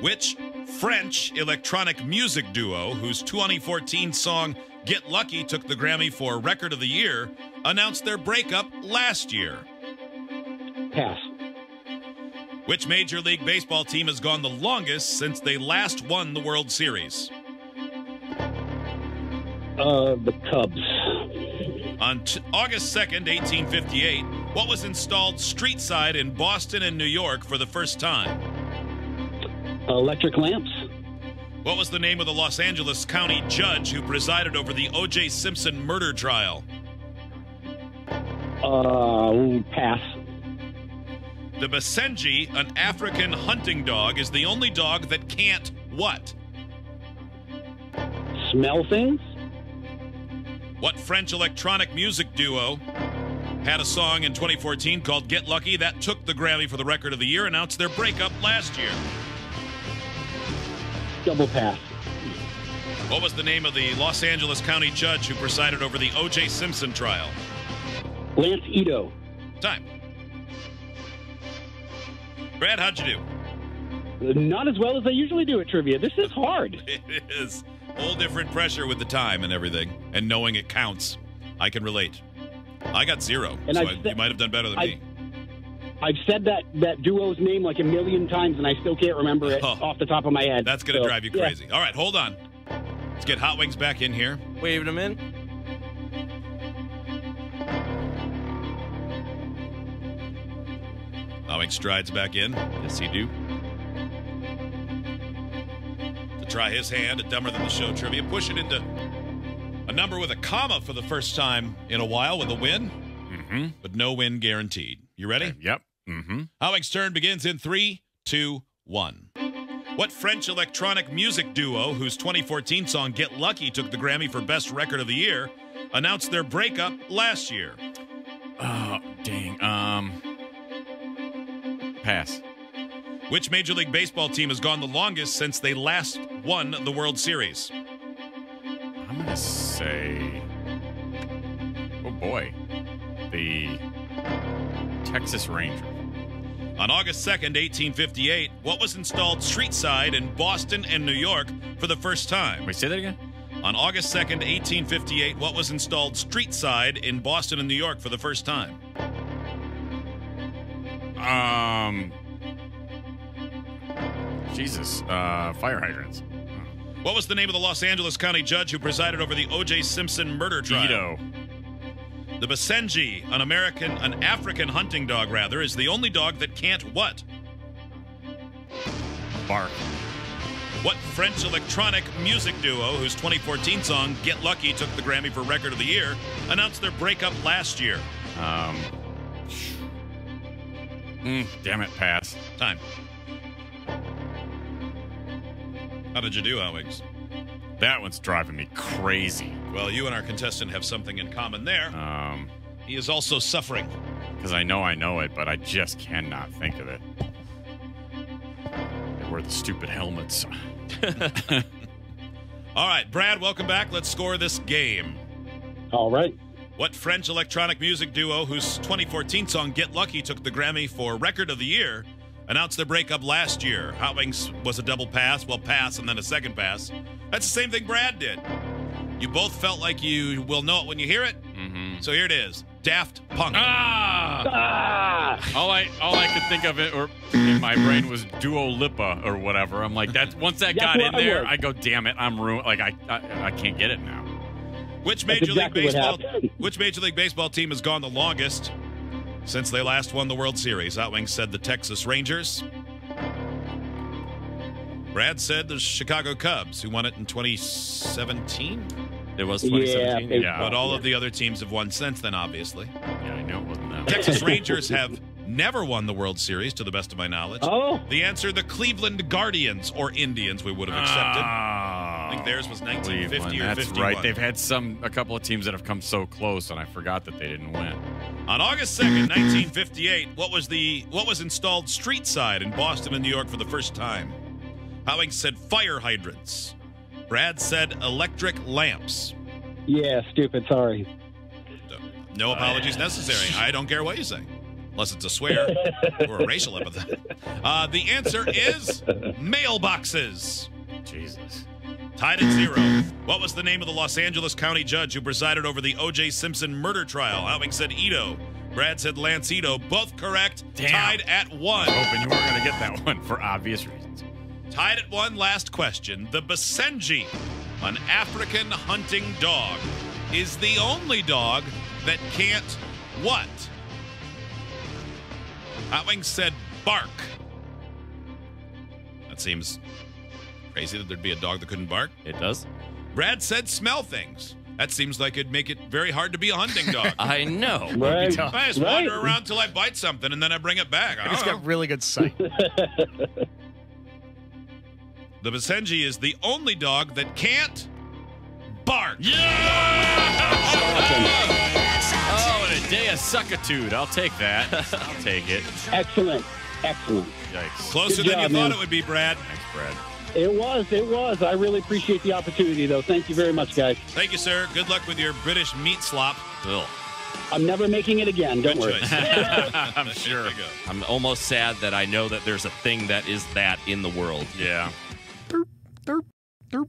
Which French electronic music duo, whose 2014 song Get Lucky took the Grammy for Record of the Year, announced their breakup last year? Pass. Which Major League Baseball team has gone the longest since they last won the World Series? Uh, the Cubs. On t- August 2nd, 1858, what was installed street side in Boston and New York for the first time? Electric lamps. What was the name of the Los Angeles County judge who presided over the O.J. Simpson murder trial? Uh, pass. The Basenji, an African hunting dog, is the only dog that can't what? Smell things. What French electronic music duo had a song in 2014 called Get Lucky that took the Grammy for the Record of the Year, announced their breakup last year? Double pass. What was the name of the Los Angeles County judge who presided over the O.J. Simpson trial? Lance Ito. Time. Brad, how'd you do? Not as well as I usually do at trivia. This is hard. It is whole different pressure with the time and everything, and knowing it counts. I can relate. I got zero, And so I, you might have done better than I- me. I've said that that duo's name like a million times, and I still can't remember it Oh. off the top of my head. That's going to So, drive you yeah. crazy. All right, hold on. Let's get Hot Wings back in here. Waving them in. Hot Wings strides back in Yes, he do. to try his hand at Dumber Than the Show trivia. Push it into a number with a comma for the first time in a while with a win, Mm-hmm. but no win guaranteed. You ready? Yep. Mm-hmm. Hot Wing's turn begins in three, two, one. What French electronic music duo, whose 2014 song Get Lucky took the Grammy for Best Record of the Year, announced their breakup last year? Oh, dang. Um. Pass. Which Major League Baseball team has gone the longest since they last won the World Series? I'm gonna say. Oh boy, the Texas Rangers. On August 2nd, 1858, what was installed street side in Boston and New York for the first time? Wait, say that again. On August 2nd, 1858, what was installed street side in Boston and New York for the first time? Um. Jesus. Uh, fire hydrants. What was the name of the Los Angeles County judge who presided over the O.J. Simpson murder trial? Ito. The Basenji, an American, an African hunting dog, rather, is the only dog that can't what? Bark. What French electronic music duo, whose 2014 song Get Lucky took the Grammy for Record of the Year, announced their breakup last year? Um. Mm, damn it, pass. Time. How did you do, Alex? That one's driving me crazy. Well, you and our contestant have something in common there. Um, He is also suffering. because I know I know it, but I just cannot think of it. They wear the stupid helmets. All right, Brad, welcome back. Let's score this game. All right. What French electronic music duo, whose 2014 song Get Lucky took the Grammy for Record of the Year, announced their breakup last year? Hot Wings was a double pass, well, pass, and then a second pass. That's the same thing Brad did. You both felt like you will know it when you hear it. mm-hmm. So here it is Daft Punk. Ah! Ah! All I all I could think of it or in my brain was Dua Lipa or whatever. I'm like that. Once that got in there. I go, damn it, I'm ruined. Like I, I I can't get it now. Which Major exactly League Baseball. Which Major League Baseball team has gone the longest since they last won the World Series? Hot Wing said the Texas Rangers. Brad said the Chicago Cubs, who won it in 2017. It was 2017. they- Yeah, But all of the other teams have won since then, obviously. yeah, I knew it wasn't that. Texas Rangers have never won the World Series, to the best of my knowledge. Oh, The answer: the Cleveland Guardians or Indians. We would have accepted. Ah, I think theirs was 1950 Cleveland, or That's 51. right. They've had some a couple of teams that have come so close, and I forgot that they didn't win. On August 2nd, 1958, what was the what was installed street side in Boston and New York for the first time? Hot Wing said fire hydrants. Brad said electric lamps. yeah, stupid. Sorry. No apologies necessary. I don't care what you say. Unless it's a swear or a racial epithet. Uh, the answer is mailboxes. Jesus. Tied at zero. What was the name of the Los Angeles County judge who presided over the O.J. Simpson murder trial? Hot Wing said Ito. Brad said Lance Ito. Both correct. Damn. Tied at one. Hoping you weren't going to get that one for obvious reasons. Tied at one. Last question. The Basenji, an African hunting dog, is the only dog that can't what? Hotwing said bark. That seems crazy that there'd be a dog that couldn't bark. It does. Brad said smell things. That seems like it'd make it very hard to be a hunting dog. I know. Right. I just right. wander around till I bite something and then I bring it back. I And it's don't got really good sight. The Basenji is the only dog that can't bark. Oh, and a day of suckitude. I'll take that. I'll take it. Excellent. Excellent. Yikes. Closer Good than you job, thought it would be, Brad. Thanks, Brad. It was. It was. I really appreciate the opportunity, though. Thank you very much, guys. Thank you, sir. Good luck with your British meat slop. Ugh. I'm never making it again. Don't Good worry. I'm sure. There go. I'm almost sad that I know that there's a thing that is that in the world. Yeah. Derp.